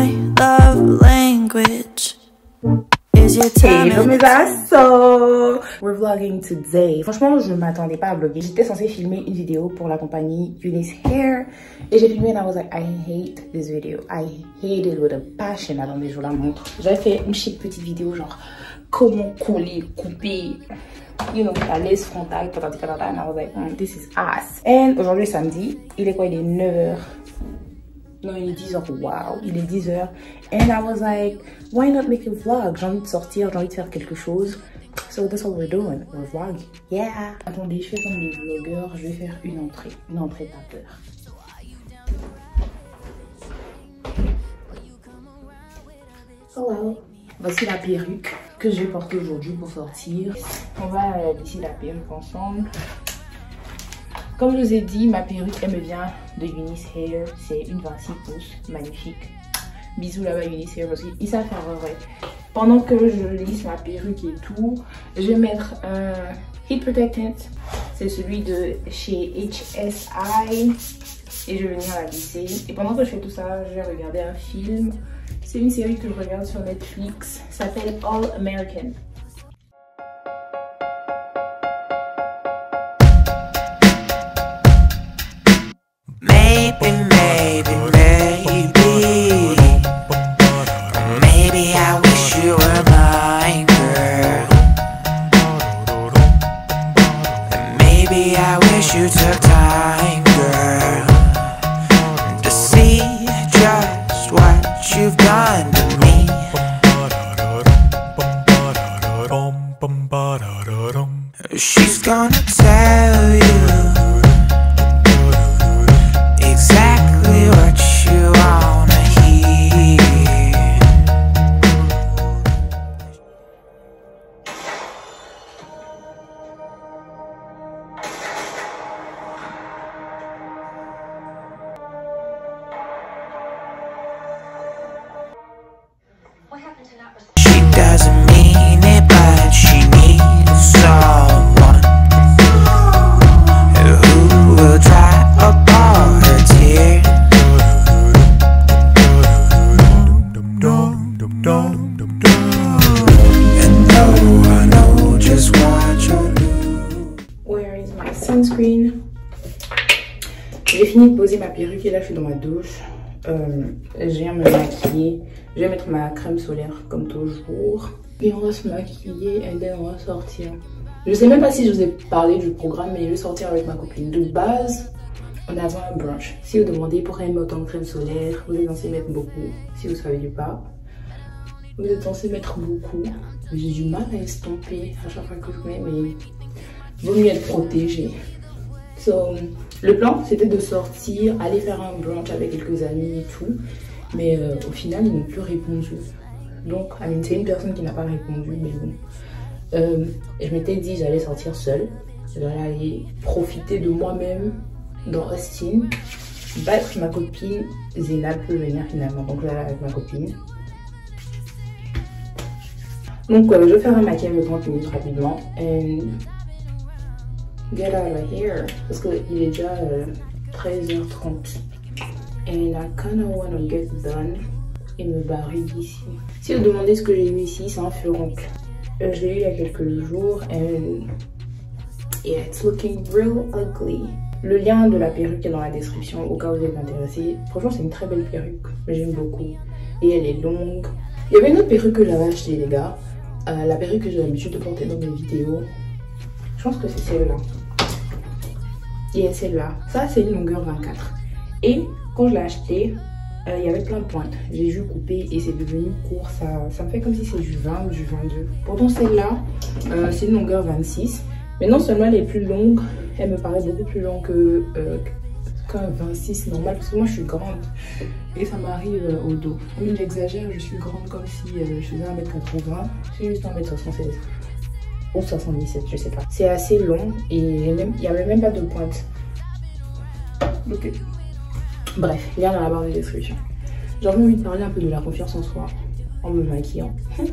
My love language is your time. Hello mes assos We're vlogging today. Franchement, je m'attendais pas à vlogger. J'étais censée filmer une vidéo pour la compagnie Eunice Hair. Et j'ai filmé et I was like, I hate this video. I hate it with a passion. Attendez, je vous la montre. J'avais fait une chic petite vidéo genre comment coller, couper, you know, la laisse frontale, patati patata. And I was like, mm, this is ass. And aujourd'hui, samedi, il est quoi? Il est 9h. Non, il est 10h. Wow, il est 10h. And I was like, why not make a vlog? J'ai envie de sortir, j'ai envie de faire quelque chose. So that's what we're doing. We're vlogging. Yeah. Attendez, je fais comme les vlogueurs. Je vais faire une entrée. Une entrée pas peur. Oh wow. Voici la perruque que je vais porter aujourd'hui pour sortir. On va lisser la perruque ensemble. Comme je vous ai dit, ma perruque, elle me vient de Eunice Hair. C'est une 26 pouces, magnifique. Bisous là-bas Eunice Hair parce qu'ils savent faire vrai. Pendant que je lisse ma perruque et tout, je vais mettre un Heat Protectant. C'est celui de chez HSI. Et je vais venir la lisser. Et pendant que je fais tout ça, je vais regarder un film. C'est une série que je regarde sur Netflix. Ça s'appelle All American. Maybe, maybe, maybe. Maybe I wish you were mine, girl. Maybe I wish you took time, Poser ma perruque et là je suis dans ma douche. Euh, je viens me maquiller. Je vais mettre ma crème solaire comme toujours. Et on va se maquiller et then on va sortir. Je sais même pas si je vous ai parlé du programme, mais je vais sortir avec ma copine. De base, on avait un brunch. Si vous demandez pourquoi elle met autant de crème solaire, vous êtes censé mettre beaucoup. Si vous ne saviez pas, vous êtes censé mettre beaucoup. J'ai du mal à estomper à chaque fois que je mets, mais vaut mieux être protégé. So, le plan, c'était de sortir, aller faire un brunch avec quelques amis et tout. Mais euh, au final, ils n'ont plus répondu. Donc, c'est une personne qui n'a pas répondu, mais bon. Euh, je m'étais dit j'allais sortir seule. J'allais aller profiter de moi-même dans Austin. Bref, ma copine Zéna peut venir finalement. Donc, aller avec ma copine. Donc, euh, je vais faire un maquillage de 30 minutes rapidement. Get out of here. Parce qu'il est déjà euh, 13h30. And I kinda wanna get done. Et me barrer d'ici. Si vous demandez ce que j'ai eu ici, c'est un furoncle. Euh, je l'ai eu il y a quelques jours. And yeah, it's looking real ugly. Le lien de la perruque est dans la description au cas où vous êtes intéressé. Franchement, c'est une très belle perruque. J'aime beaucoup. Et elle est longue. Il y avait une autre perruque que j'avais achetée, les gars. Euh, la perruque que j'ai l'habitude de porter dans mes vidéos. Je pense que c'est celle-là. Et celle-là. Ça, c'est une longueur 24. Et quand je l'ai achetée, euh, il y avait plein de pointes. J'ai juste coupé et c'est devenu court. Ça, ça me fait comme si c'est du 20 ou du 22. Pourtant, celle-là, euh, c'est une longueur 26. Mais non seulement elle est plus longue, elle me paraît beaucoup plus longue que, euh, qu'un 26 normal. Parce que moi, je suis grande. Et ça m'arrive euh, au dos. Oui, j'exagère, je suis grande comme si je faisais 1m80. Je suis juste 1m76 ou 77, je sais pas. C'est assez long et il n'y avait même pas de pointe. Ok. Bref, lien dans la barre de description. J'avais envie de parler un peu de la confiance en soi en me maquillant.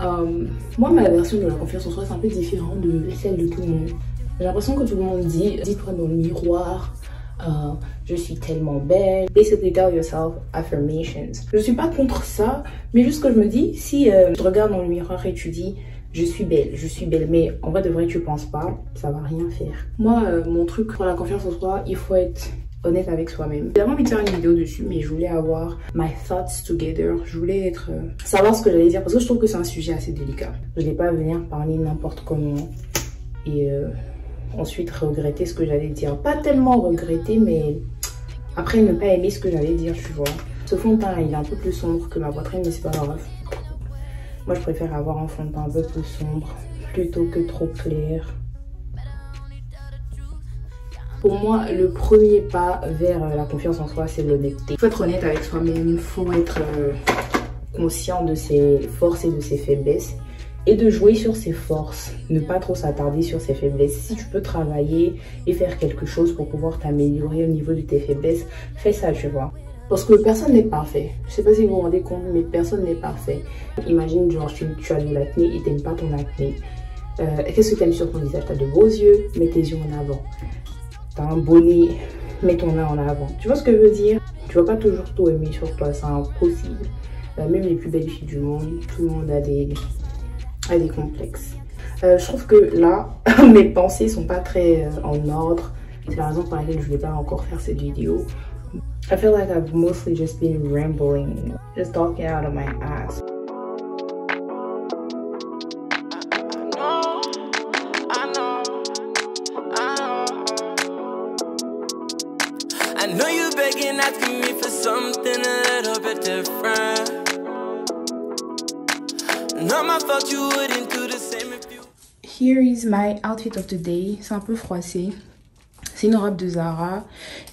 Euh, moi, ma version de la confiance en soi, c'est un peu différent de celle de tout le monde. J'ai l'impression que tout le monde dit, dis-toi dans le miroir, Euh, je suis tellement belle. Basically, tell yourself affirmations. Je suis pas contre ça, mais juste que je me dis, si euh, tu regardes dans le miroir et tu dis, je suis belle, je suis belle, mais en vrai de vrai, tu penses pas, ça va rien faire. Moi, euh, mon truc pour la confiance en soi, il faut être honnête avec soi-même. J'avais envie de faire une vidéo dessus, mais je voulais avoir my thoughts together. Je voulais être euh, savoir ce que j'allais dire parce que je trouve que c'est un sujet assez délicat. Je vais pas venir parler n'importe comment et euh, ensuite regretter ce que j'allais dire. Pas tellement regretter, mais après ne pas aimer ce que j'allais dire, tu vois. Ce fond de teint, il est un peu plus sombre que ma poitrine, mais c'est pas grave. Moi, je préfère avoir un fond de teint un peu plus sombre plutôt que trop clair. Pour moi, le premier pas vers la confiance en soi, c'est l'honnêteté. Il faut être honnête avec soi-même, il faut être euh, conscient de ses forces et de ses faiblesses et de jouer sur ses forces, ne pas trop s'attarder sur ses faiblesses. Si tu peux travailler et faire quelque chose pour pouvoir t'améliorer au niveau de tes faiblesses, fais ça, tu vois. Parce que personne n'est parfait. Je sais pas si vous vous rendez compte, mais personne n'est parfait. Imagine, genre, tu, as de l'acné et t'aimes pas ton acné. Euh, Qu'est-ce que tu aimes sur ton visage? T'as de beaux yeux, mets tes yeux en avant. T'as un bonnet, mets ton nez en avant. Tu vois ce que je veux dire? Tu vas pas toujours tout aimer sur toi, c'est impossible. Euh, même les plus belles filles du monde, tout le monde a des, a des complexes. Euh, je trouve que là, mes pensées sont pas très en ordre. C'est la raison pour laquelle je vais pas encore faire cette vidéo. I feel like I've mostly just been rambling, just talking out of my ass. I know you begging, asking me for something a little bit different. Not my fault you wouldn't do the same if you. Here is my outfit of the day. C'est un peu froissé. C'est une robe de Zara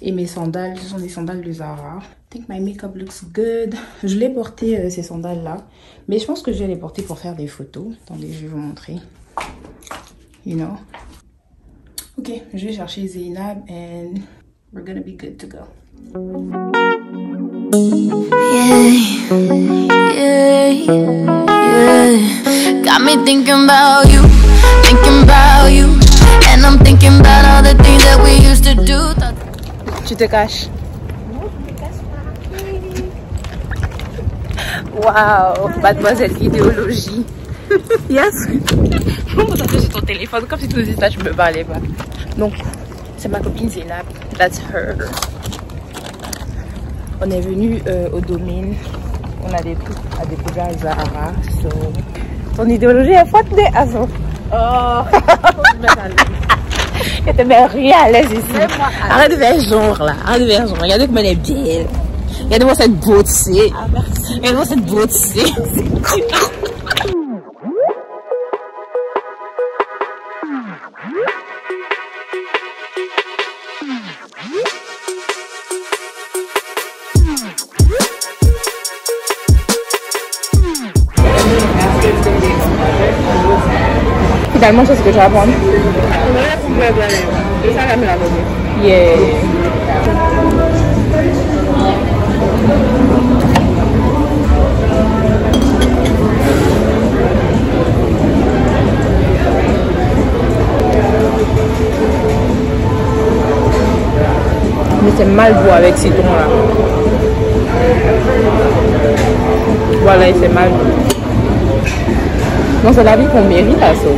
et mes sandales, ce sont des sandales de Zara. I think my makeup looks good. Je l'ai porté euh, ces sandales là, mais je pense que je vais les porter pour faire des photos. Attendez, je vais vous montrer. You know? Ok, je vais chercher Zainab and we're gonna be good to go. Yeah, yeah, yeah. Got me thinking about you, thinking about you. And I'm thinking about all the things that we used to do. Tu te caches Waouh, mademoiselle idéologie. yes. Pourquoi t'as touché ton téléphone? Comme si tu nous dis ça, je me parlais pas. Donc, c'est ma copine Zénab. That's her. On est venu euh, au domaine. On a des trucs à découvrir à Zahara. So... Ton idéologie est forte des asos. Oh, Je te mets rien à l'aise ici. Arrête de faire genre là. Arrête de faire genre. Regardez comme elle est belle. Regardez-moi cette beauté. Ah, merci. Regardez-moi cette beauté. Finalement, c'est ce que je vais apprendre. Mwen gwa le. E sa la mi la gobe. Ye. Mwen se mal vou avèk siton la. Wala, se mal vou. Non, se la vi kon merita sou.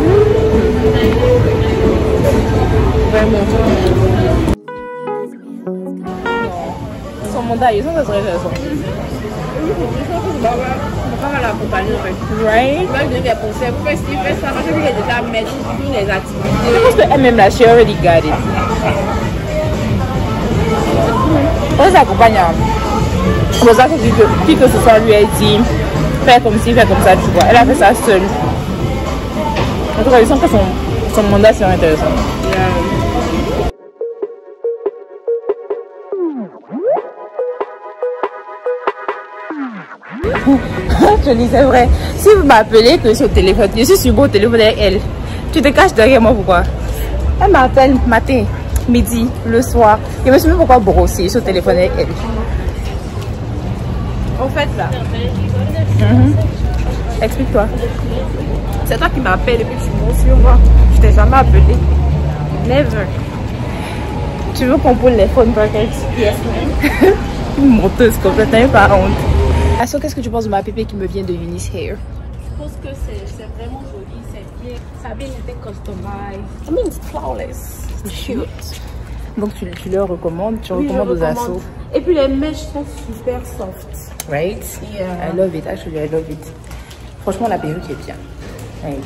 Ont des raisons. Right? Je pense qu'elle même là, she already got it. On s'accompagne. Pour ça, c'est que qui que ce soit lui a dit, faire comme ci, faire comme ça, tu vois. Elle a fait ça seule. En tout cas, je sens que son, son mandat, c'est intéressant. je dis, c'est vrai. Si vous m'appelez que sur le téléphone, je suis sur mon téléphone avec elle. Tu te caches derrière moi, pourquoi? Elle m'appelle matin, midi, le soir. Je me suis dit pourquoi brosser sur le téléphone avec elle. En fait, là, Mhm. Explique-toi. c'est toi qui m'appelles et puis tu montes sur moi. Je t'ai jamais appelé. Never. Tu veux qu'on pull les phone package Yes. Une menteuse complètement par honte. Asso, qu'est-ce que tu penses de ma pépé qui me vient de Eunice Hair? Je pense que c'est vraiment joli, c'est bien. Ça a bien été customized. I mean, it's flawless. It's cute. Donc tu, tu leur recommandes, tu Oui, recommandes aux assos. Et puis les mèches sont super soft. Right? Yeah. I love it, actually, I love it. Franchement, la perruque est bien. Like,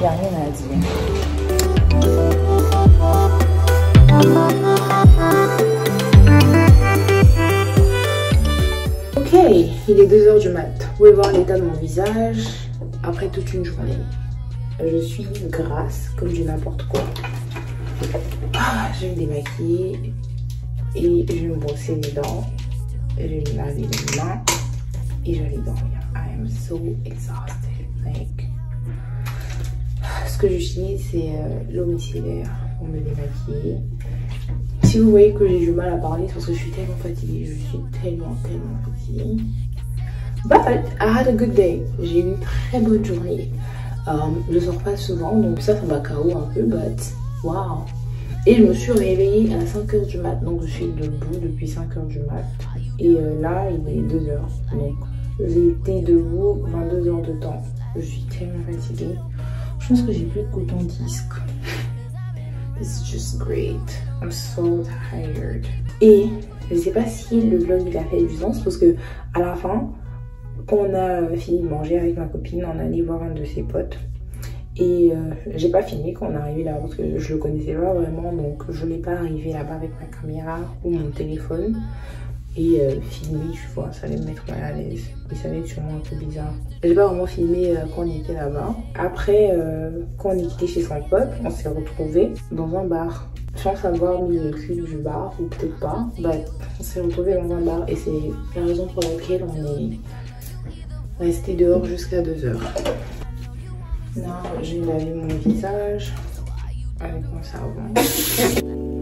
y a rien à dire. Il est 2h du mat. Vous pouvez voir l'état de mon visage après toute une journée. Je suis grasse comme du n'importe quoi. Ah, je vais me démaquiller et je vais me brosser les dents. Je vais me laver les mains et je vais dormir. I am so exhausted. Like, ce que j'utilise, c'est euh, l'eau pour me démaquiller. Si vous voyez que j'ai du mal à parler, c'est parce que je suis tellement fatiguée. Je suis tellement, tellement fatiguée. But I had a good day. J'ai eu une très bonne journée. Um, je sors pas souvent, donc ça, ça m'a KO un peu, but wow. Et je me suis réveillée à 5h du mat, donc je suis debout depuis 5h du mat. Et euh, là, il est 2h. Donc j'ai été debout 22 heures de temps. Je suis tellement fatiguée. Je pense que j'ai plus de coton-disque. This is just great. I'm so tired. Et je sais pas si le vlog il a fait du sens parce que à la fin, quand on a fini de manger avec ma copine, on allait voir un de ses potes. Et euh, j'ai pas filmé quand on est arrivé là parce que je le connaissais pas vraiment donc je n'ai pas arrivé là-bas avec ma caméra ou mon téléphone. Et euh, filmer, tu vois, ça allait me mettre mal à l'aise. Et ça allait être sûrement un peu bizarre. J'ai pas vraiment filmé euh, quand on était là-bas. Après, euh, quand on quitté chez son pote, on s'est retrouvés dans un bar. Sans avoir mis le cul du bar, ou peut-être pas. Bah, on s'est retrouvés dans un bar et c'est la raison pour laquelle on est resté dehors jusqu'à 2 heures. Là, j'ai lavé mon visage avec mon savon.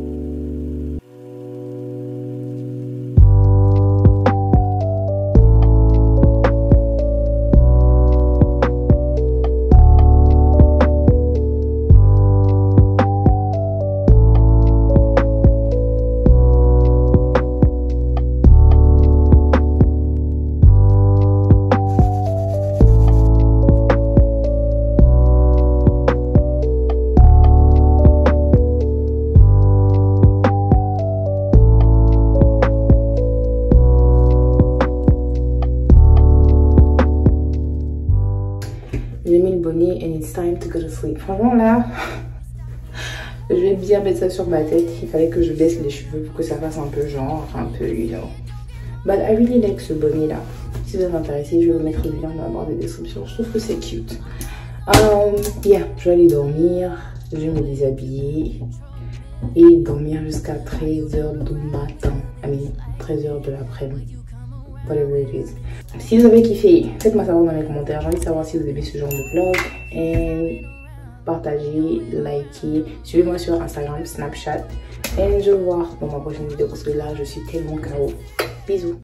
time to go to sleep. Franchement là, je vais bien mettre ça sur ma tête. Il fallait que je baisse les cheveux pour que ça fasse un peu genre, un peu, you know. But I really like ce bonnet là. Si vous êtes intéressé, je vais vous mettre le lien dans la barre de description. Je trouve que c'est cute. Um, yeah, je vais aller dormir. Je vais me déshabiller. Et dormir jusqu'à 13h du matin. I mean, 13h de l'après-midi whatever it is. Si vous avez kiffé, faites-moi savoir dans les commentaires. J'ai envie de savoir si vous aimez ce genre de vlog. Et partagez, likez, suivez-moi sur Instagram, Snapchat. Et je vous vois dans ma prochaine vidéo parce que là, je suis tellement KO. Bisous.